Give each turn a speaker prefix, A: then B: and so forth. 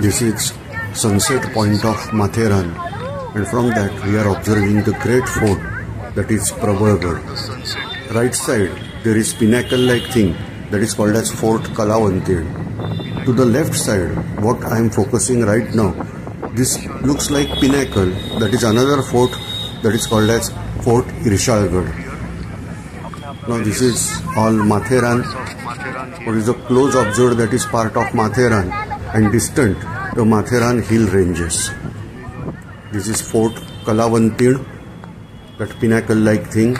A: This is sunset point of Matheran and from that we are observing the great fort that is Prabalgad. Right side there is pinnacle like thing that is called as Fort Kalavantin. To the left side what I am focusing right now this looks like pinnacle that is another fort that is called as Fort Irshalgad. Now this is all Matheran. What is a close observed that is part of Matheran and distant the Matheran hill ranges. This is Fort Kalavantin, that pinnacle like thing